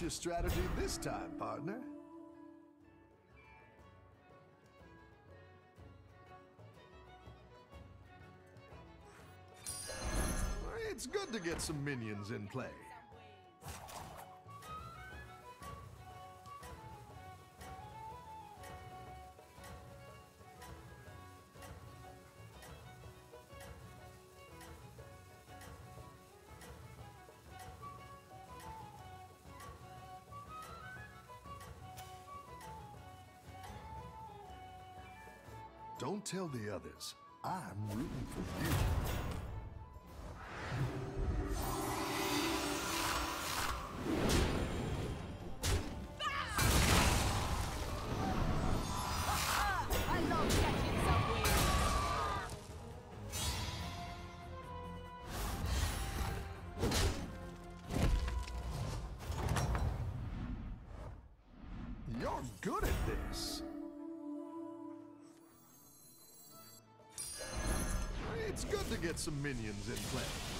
What's your strategy this time, partner? It's good to get some minions in play. Tell the others. I'm rooting for you. Get some minions in play.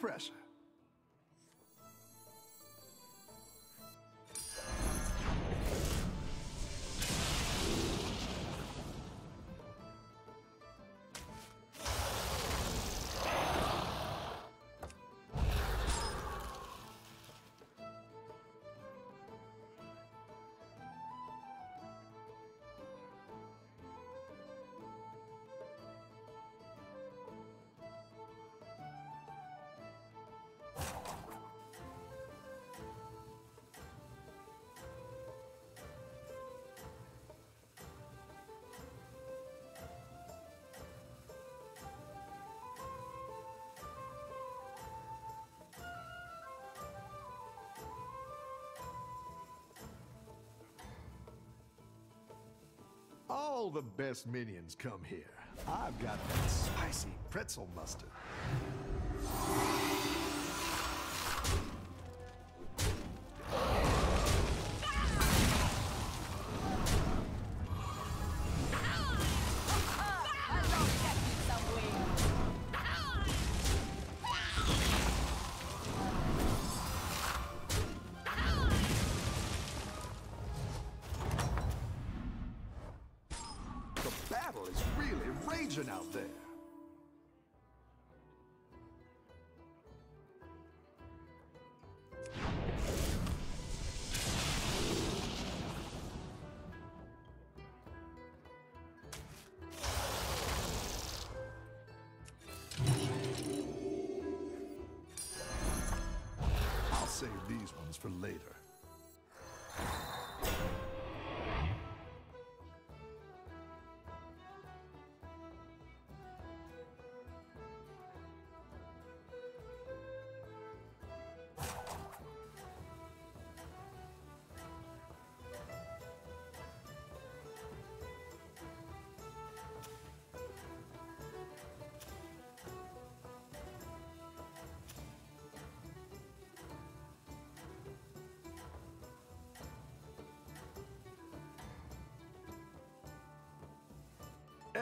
Pressure. All the best minions come here. I've got that spicy pretzel mustard. Raging out there.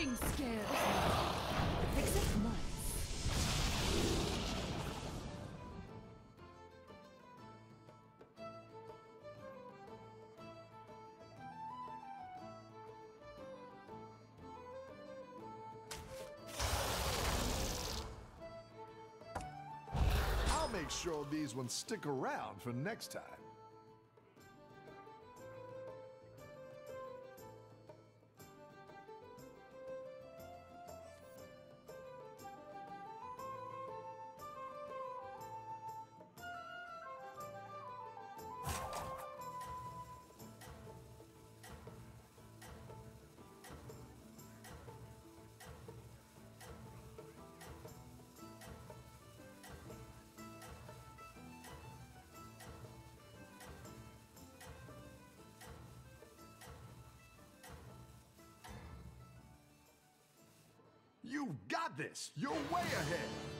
Nothing scares me. Except mice. I'll make sure these ones stick around for next time. You've got this! You're way ahead!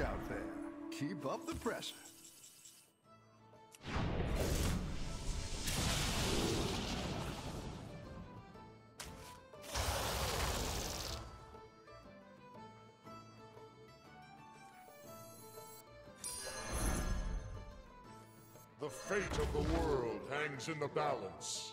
Out there. Keep up the pressure. The fate of the world hangs in the balance.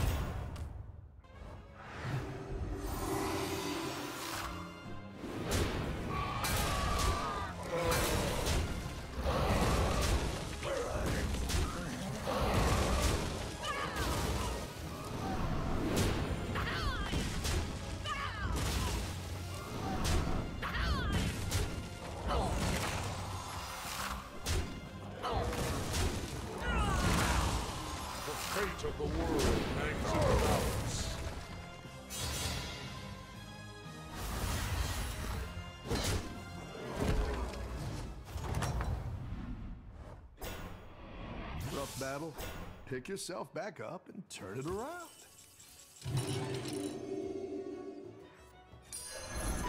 Battle. Pick yourself back up and turn it around.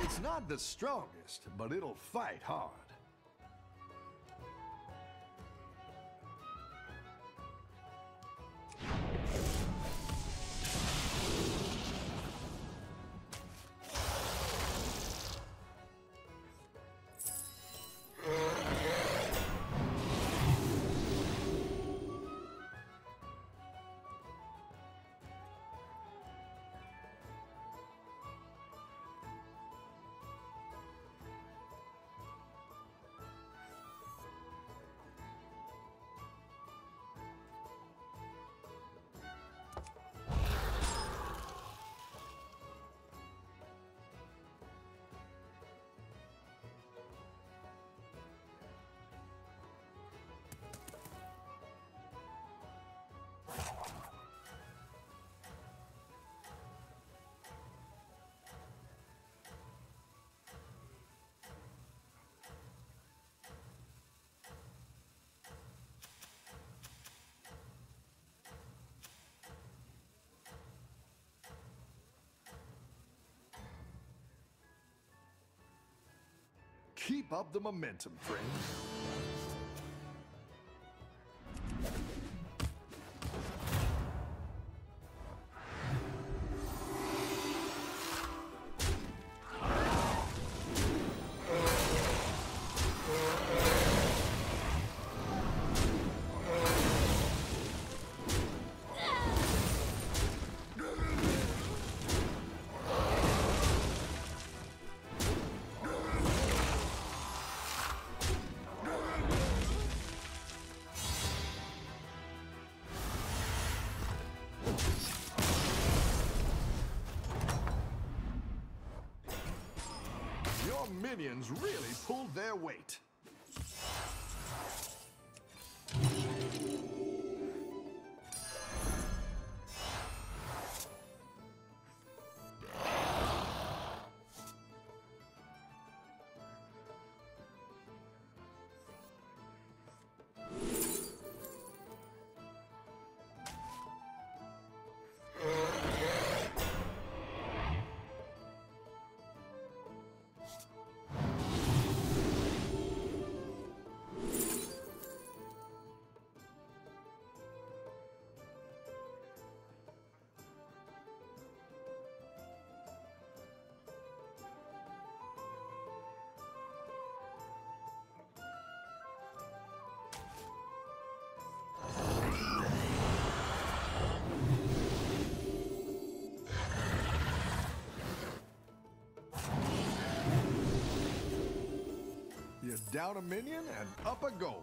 It's not the strongest, but it'll fight hard. Keep up the momentum, friend. Minions really pulled their weight. Down a minion and up a gold.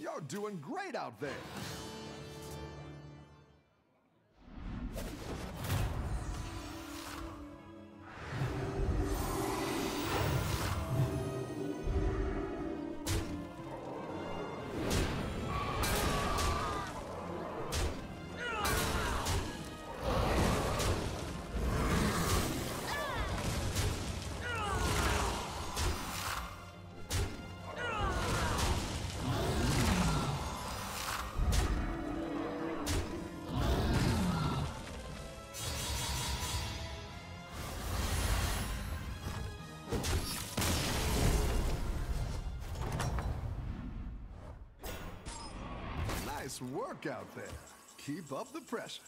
You're doing great out there. Nice work out there. Keep up the pressure.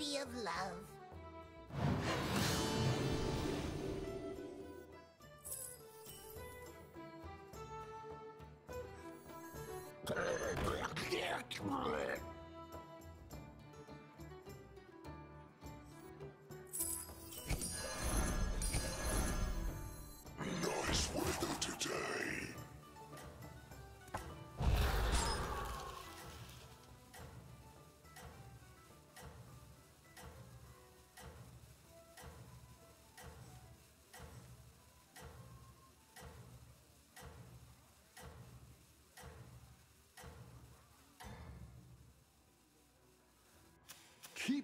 Of love.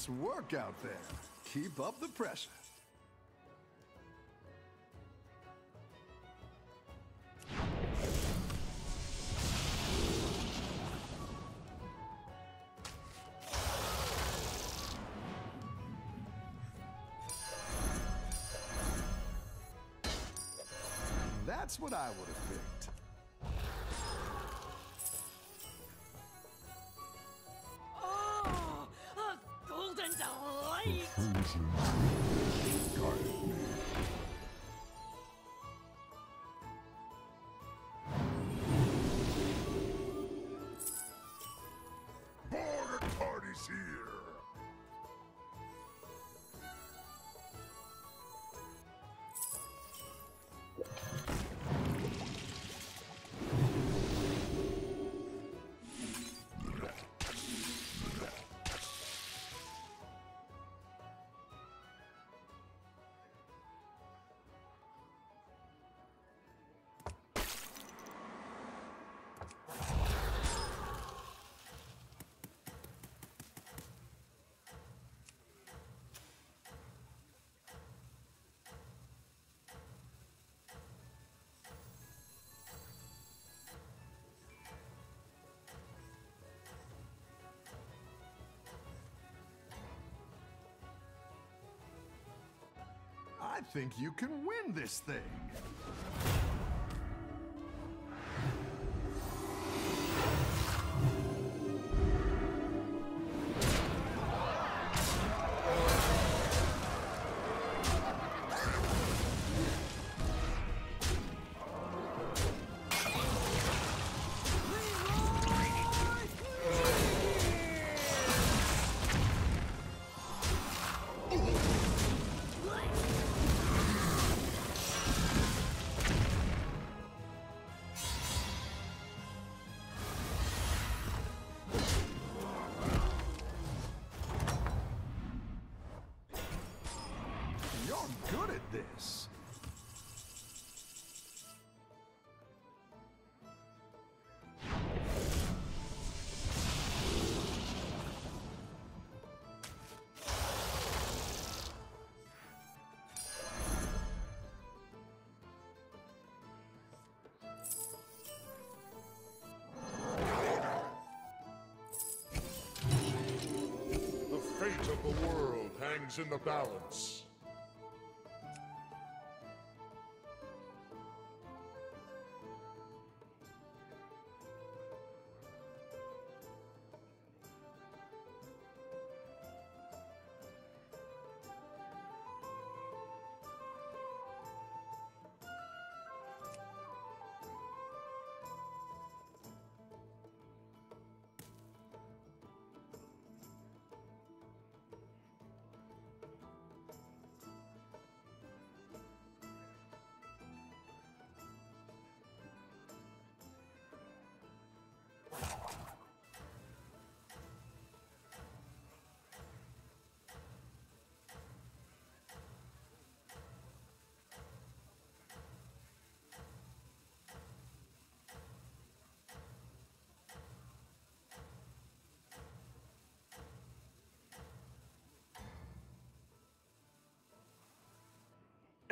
Nice work out there. Keep up the pressure. That's what I would have picked. Delight! Border think you can win this thing. Fate of the world hangs in the balance.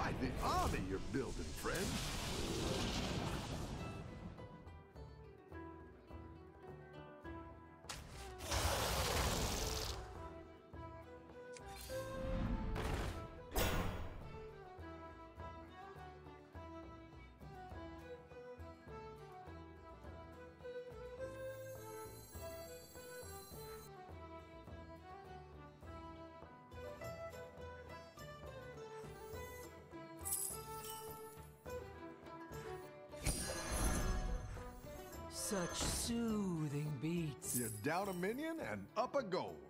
Quite the army you're building, friend. Such soothing beats. You're down a minion and up a gold.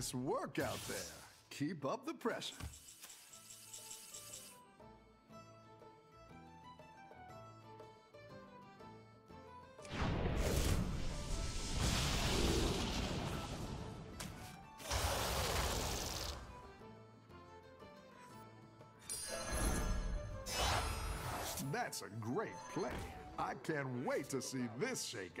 Nice work out there. Keep up the pressure. That's a great play. I can't wait to see this shake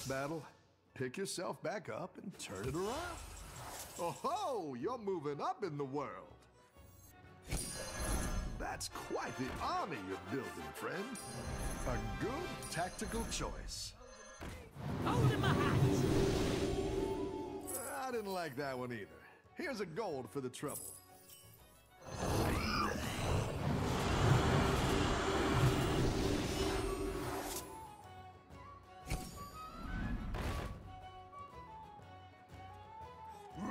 Rough battle. Pick yourself back up and turn it around. Oh ho! You're moving up in the world. That's quite the army you're building, friend. A good tactical choice. Gold in my hat. I didn't like that one either. Here's a gold for the trouble.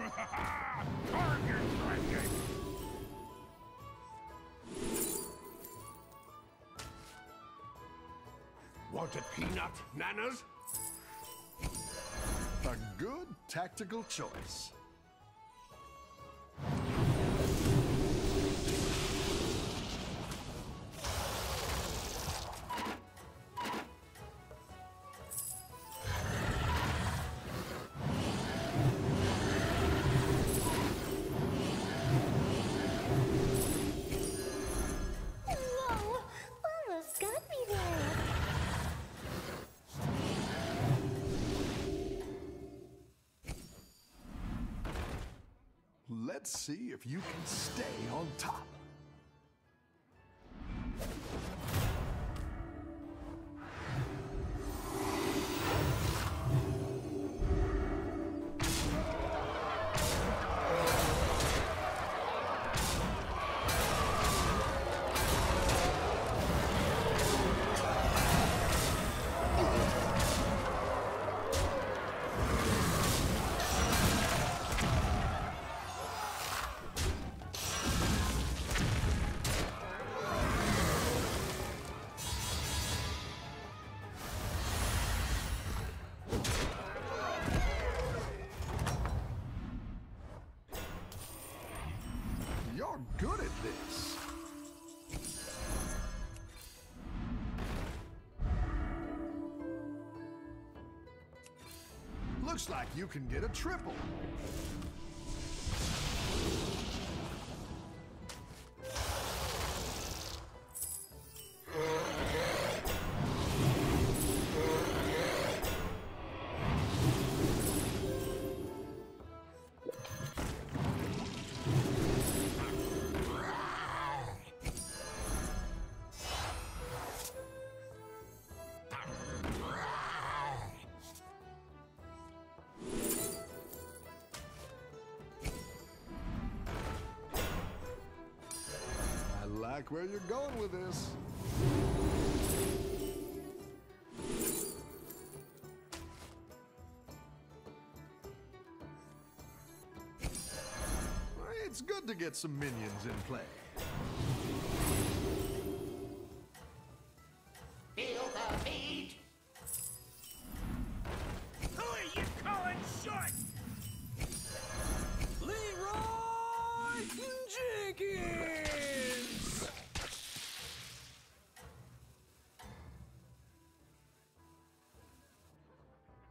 Want a peanut, Nanas? A good tactical choice. See if you can stay on top. Looks like you can get a triple. Like where you're going with this. It's good to get some minions in play.